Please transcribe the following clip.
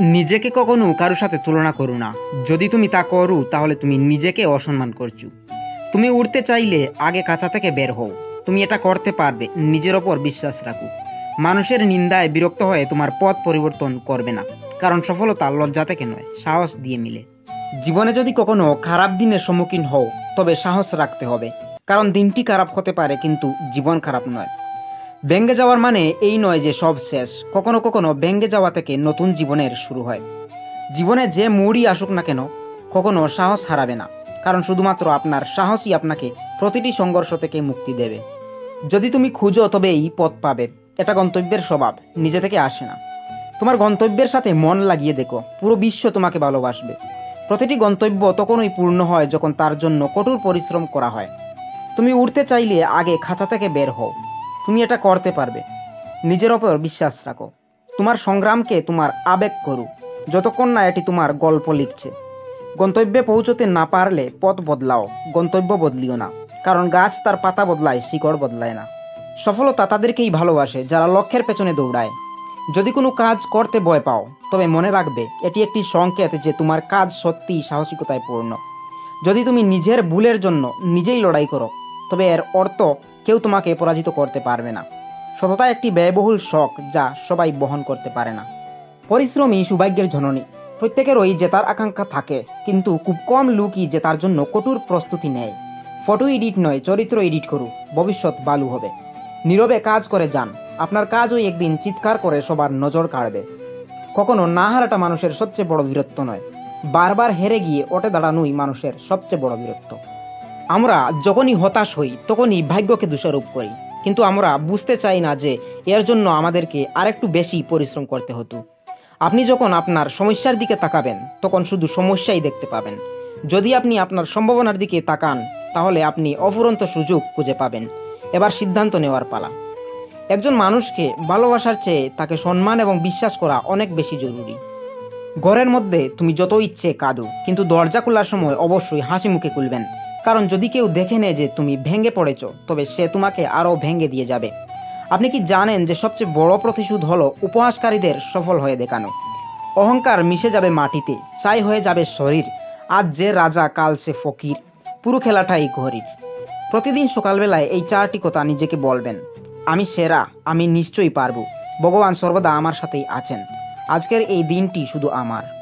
নিজেকে কখনো কারোর সাথে তুলনা করো না। যদি তুমি তা করো, তাহলে তুমি নিজেকে অসম্মান করছ। তুমি উঠতে চাইলে আগে কাঁচা থেকে বের হও। তুমি এটা করতে পারবে, নিজের ওপর বিশ্বাস রাখো। মানুষের নিন্দায় বিরক্ত হয়ে তোমার পথ পরিবর্তন করবে না, কারণ সফলতা লজ্জা থেকে নয়, সাহস দিয়ে মিলে। জীবনে যদি কখনো খারাপ দিনের সম্মুখীন হও, তবে সাহস রাখতে হবে। কারণ দিনটি খারাপ হতে পারে, কিন্তু জীবন খারাপ নয়। ভেঙ্গে যাওয়ার মানে এই নয় যে সব শেষ। কখনো কখনো ভেঙ্গে যাওয়া থেকে নতুন জীবনের শুরু হয়। জীবনে যে মুড়ি আসুক না কেন, কখনো সাহস হারাবে না। কারণ শুধুমাত্র আপনার সাহসই আপনাকে প্রতিটি সংঘর্ষ থেকে মুক্তি দেবে। যদি তুমি খুঁজো তবে এই পথ পাবে। এটা গন্তব্যের স্বভাব, নিজে থেকে আসে না। তোমার গন্তব্যের সাথে মন লাগিয়ে দেখো। পুরো বিশ্ব তোমাকে ভালোবাসবে। প্রতিটি গন্তব্য তখনই পূর্ণ হয় যখন তার জন্য কঠোর পরিশ্রম করা হয়। তুমি উঠতে চাইলে আগে খাঁচা থেকে বের হও। তুমি এটা করতে পারবে। নিজের ওপর বিশ্বাস রাখো। তোমার সংগ্রামকে তোমার আবেগ করু যতক্ষণ না এটি তোমার গল্প লিখছে। গন্তব্যে পৌঁছতে না পারলে পথ বদলাও, গন্তব্য বদলিও না। কারণ গাছ তার পাতা বদলায়, শিকড় বদলায় না। সফলতা তাদেরকেই ভালোবাসে, যারা লক্ষ্যের পেছনে দৌড়ায়। যদি কোনো কাজ করতে ভয় পাও, তবে মনে রাখবে, এটি একটি সংকেত যে তোমার কাজ সত্যিই সাহসিকতায় পূর্ণ। যদি তুমি নিজের ভুলের জন্য নিজেই লড়াই করো, তবে এর অর্থ কেউ তোমাকে পরাজিত করতে পারবে না। সততা একটি ব্যয়বহুল শখ যা সবাই বহন করতে পারে না। পরিশ্রমী, সৌভাগ্যের জননী, প্রত্যেকেরই জেতার আকাঙ্ক্ষা থাকে, কিন্তু খুব কম লোকই জেতার জন্য কঠোর প্রস্তুতি নেয়। ফটো এডিট নয়, চরিত্র এডিট করু, ভবিষ্যৎ বালু হবে। নীরবে কাজ করে যান, আপনার কাজও একদিন চিৎকার করে সবার নজর কাড়বে। কখনো না হারাটা মানুষের সবচেয়ে বড় বীরত্ব নয়, বারবার হেরে গিয়ে ওটে দাঁড়ানোই মানুষের সবচেয়ে বড় বীরত্ব। আমরা যখনই হতাশ হই, তখনই ভাগ্যকে দোষারোপ করি। কিন্তু আমরা বুঝতে চাই না যে এর জন্য আমাদেরকে আরেকটু বেশি পরিশ্রম করতে হতো। আপনি যখন আপনার সমস্যার দিকে তাকাবেন, তখন শুধু সমস্যাই দেখতে পাবেন। যদি আপনি আপনার সম্ভাবনার দিকে তাকান, তাহলে আপনি অফুরন্ত সুযোগ খুঁজে পাবেন। এবার সিদ্ধান্ত নেওয়ার পালা। একজন মানুষকে ভালোবাসার চেয়ে তাকে সম্মান এবং বিশ্বাস করা অনেক বেশি জরুরি। ঘরের মধ্যে তুমি যত ইচ্ছে কাঁদো, কিন্তু দরজা খোলার সময় অবশ্যই হাসি মুখে খুলবেন। কারণ যদি কেউ দেখে নেয় যে তুমি ভেঙে পড়েছ, তবে সে তোমাকে আরও ভেঙে দিয়ে যাবে। আপনি কি জানেন যে সবচেয়ে বড় প্রতিশোধ হলো উপহাসকারীদের সফল হয়ে দেখানো? অহংকার মিশে যাবে মাটিতে চাই হয়ে যাবে শরীর। আজ যে রাজা, কাল সে ফকির। পুরো খেলাটাই ঘড়ির প্রতিদিন সকালবেলায় এই চারটি কথা নিজেকে বলবেন। আমি সেরা, আমি নিশ্চয়ই পারব। ভগবান সর্বদা আমার সাথেই আছেন। আজকের এই দিনটি শুধু আমার।